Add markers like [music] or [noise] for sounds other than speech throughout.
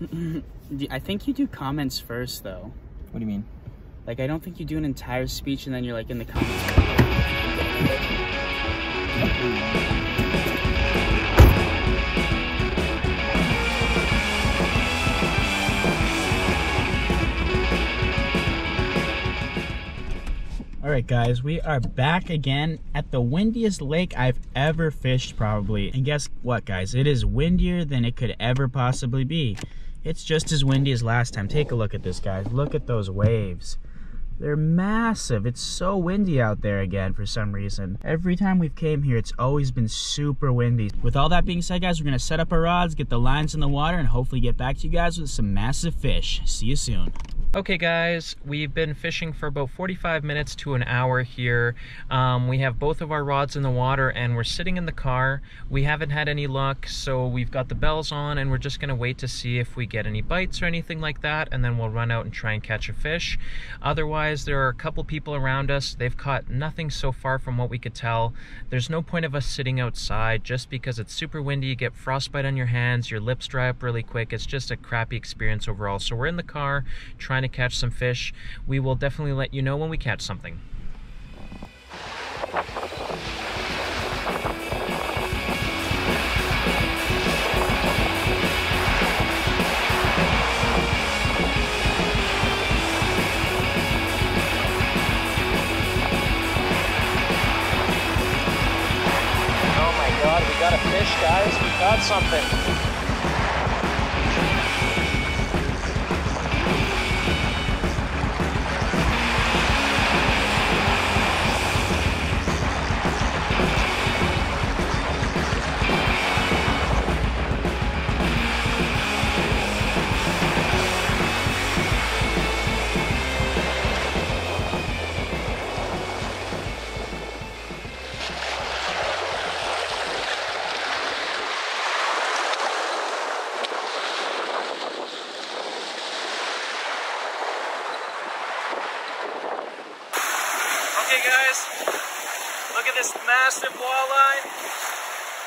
[laughs] I think you do comments first, though. What do you mean? Like, I don't think you do an entire speech and then you're like in the comments. All right, guys, we are back again at the windiest lake I've ever fished, probably. And guess what, guys? It is windier than it could ever possibly be. It's just as windy as last time. Take a look at this, guys. Look at those waves. They're massive. It's so windy out there again for some reason. Every time we've came here, it's always been super windy. With all that being said, guys, we're gonna set up our rods, get the lines in the water, and hopefully get back to you guys with some massive fish. See you soon. Okay guys, we've been fishing for about 45 minutes to an hour here. Um, we have both of our rods in the water and we're sitting in the car. We haven't had any luck, so we've got the bells on and we're just gonna wait to see if we get any bites or anything like that and then we'll run out and try and catch a fish. Otherwise, there are a couple people around us. They've caught nothing so far from what we could tell. There's no point of us sitting outside just because it's super windy, you get frostbite on your hands, your lips dry up really quick. It's just a crappy experience overall. So we're in the car trying trying to catch some fish. We will definitely let you know when we catch something. Oh my god, we got a fish, guys. We got something. Massive walleye.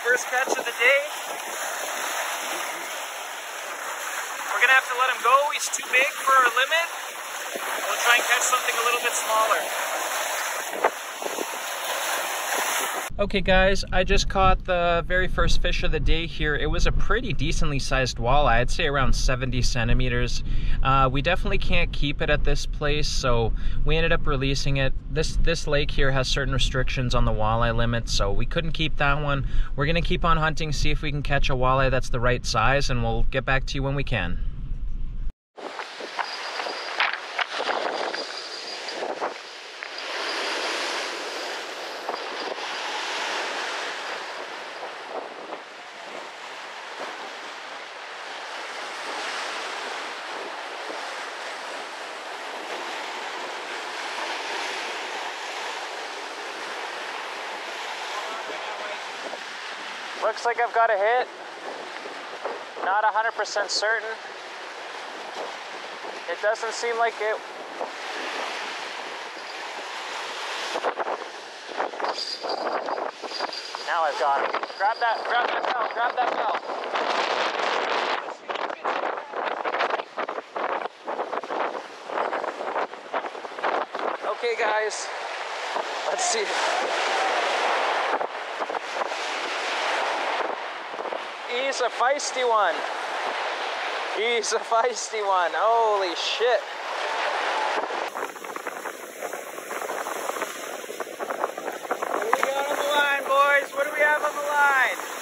First catch of the day. We're gonna have to let him go. He's too big for our limit. We'll try and catch something a little bit smaller. Okay guys, I just caught the very first fish of the day here. It was a pretty decently sized walleye, I'd say around 70 centimeters. Uh, we definitely can't keep it at this place, so we ended up releasing it. This, this lake here has certain restrictions on the walleye limit, so we couldn't keep that one. We're gonna keep on hunting, see if we can catch a walleye that's the right size, and we'll get back to you when we can. Looks like I've got a hit. Not 100% certain. It doesn't seem like it. Now I've got it. Grab that, grab that bell, grab that bell. Okay guys, let's see. He's a feisty one. He's a feisty one. Holy shit. What do we got on the line, boys? What do we have on the line?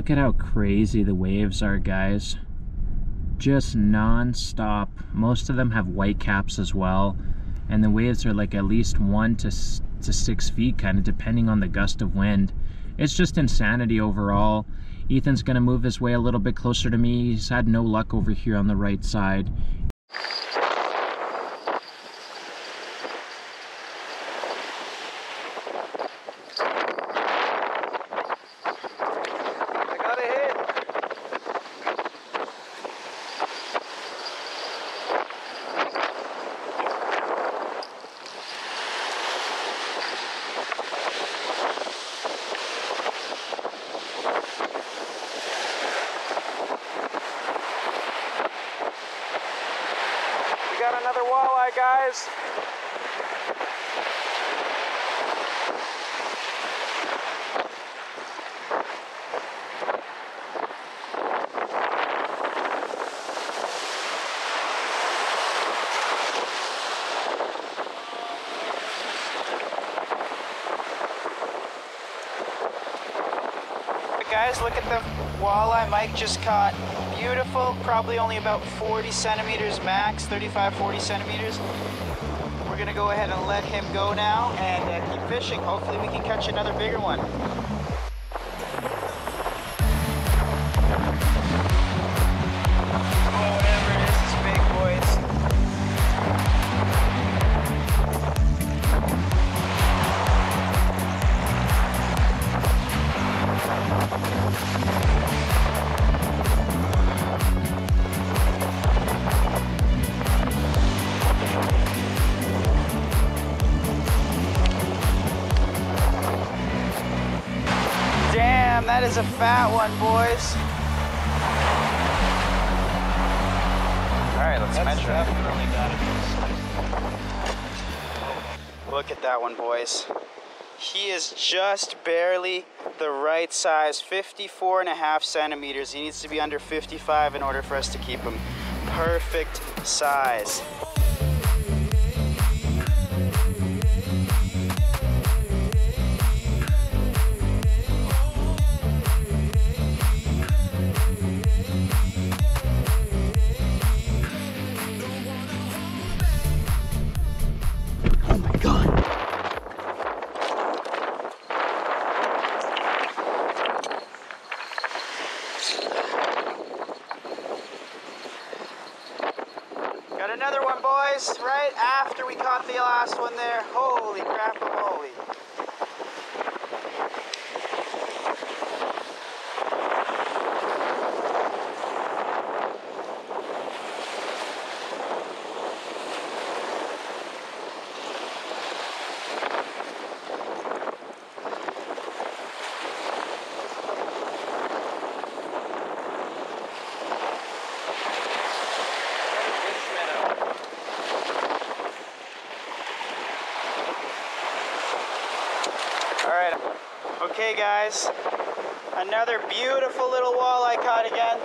Look at how crazy the waves are, guys. Just non-stop. Most of them have white caps as well. And the waves are like at least one to, to six feet, kind of depending on the gust of wind. It's just insanity overall. Ethan's gonna move his way a little bit closer to me. He's had no luck over here on the right side. Walleye, guys. guys, look at the walleye Mike just caught. Beautiful, probably only about 40 centimeters max, 35, 40 centimeters. We're gonna go ahead and let him go now and uh, keep fishing. Hopefully we can catch another bigger one. That is a fat one, boys. All right, let's measure it. Look at that one, boys. He is just barely the right size, 54 and a half centimeters. He needs to be under 55 in order for us to keep him perfect size. Boys, right after we caught the last one there. Holy crap, holy. All right. Okay, guys. Another beautiful little walleye caught again.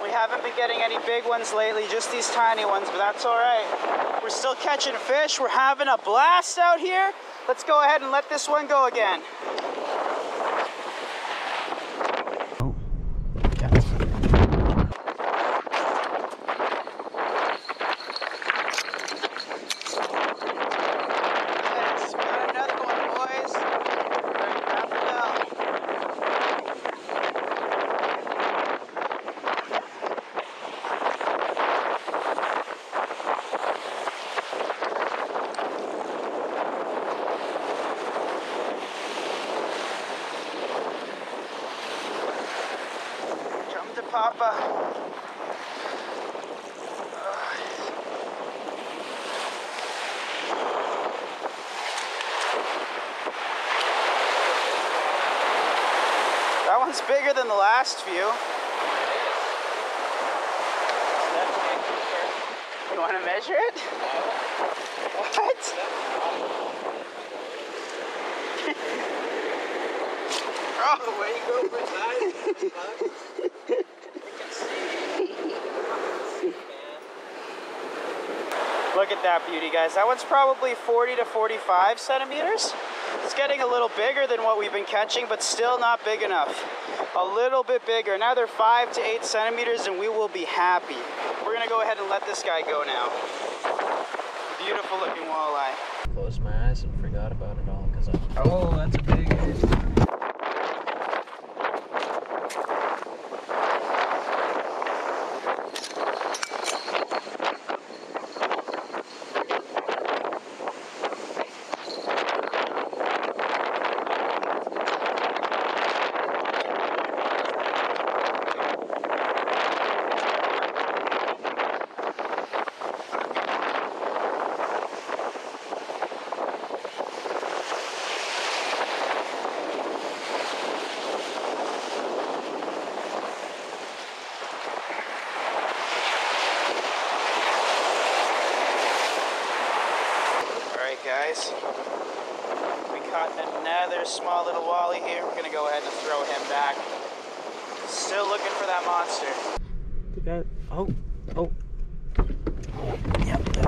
We haven't been getting any big ones lately, just these tiny ones, but that's all right. We're still catching fish. We're having a blast out here. Let's go ahead and let this one go again. Oh, Yes, we got another one, boys. Ready to wrap it up. Come Papa. That one's bigger than the last few. You want to measure it? What? [laughs] oh, way you go for size. Look at that beauty, guys. That one's probably 40 to 45 centimeters. It's getting a little bigger than what we've been catching, but still not big enough. A little bit bigger, another five to eight centimeters, and we will be happy. We're gonna go ahead and let this guy go now. Beautiful looking walleye. Another small little wally here. We're gonna go ahead and throw him back. Still looking for that monster. The guy, oh, oh. Yep,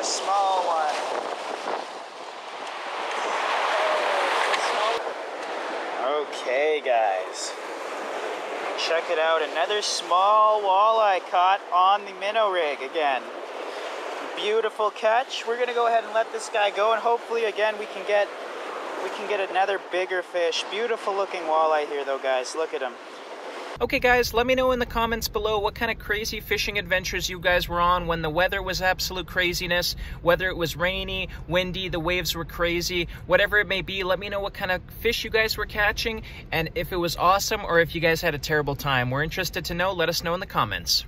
a small one. Okay, guys. Check it out. Another small walleye caught on the minnow rig again. Beautiful catch. We're gonna go ahead and let this guy go, and hopefully, again, we can get we can get another bigger fish. Beautiful looking walleye here, though, guys. Look at him. Okay guys, let me know in the comments below what kind of crazy fishing adventures you guys were on when the weather was absolute craziness, whether it was rainy, windy, the waves were crazy, whatever it may be, let me know what kind of fish you guys were catching and if it was awesome or if you guys had a terrible time. We're interested to know, let us know in the comments.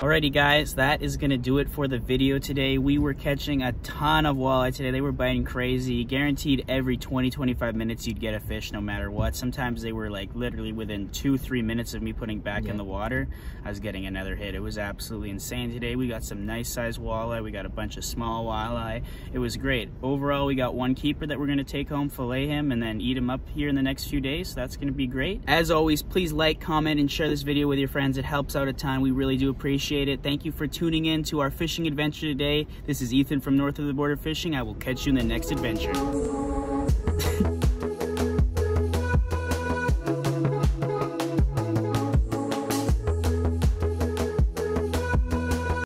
Alrighty guys, that is gonna do it for the video today. We were catching a ton of walleye today. They were biting crazy. Guaranteed every 20-25 minutes you'd get a fish no matter what. Sometimes they were like literally within two, three minutes of me putting back yeah. in the water, I was getting another hit. It was absolutely insane today. We got some nice sized walleye. We got a bunch of small walleye. It was great. Overall, we got one keeper that we're gonna take home, fillet him, and then eat him up here in the next few days. So that's gonna be great. As always, please like, comment, and share this video with your friends. It helps out a ton. We really do appreciate appreciate it. Thank you for tuning in to our fishing adventure today. This is Ethan from North of the Border Fishing. I will catch you in the next adventure. [laughs]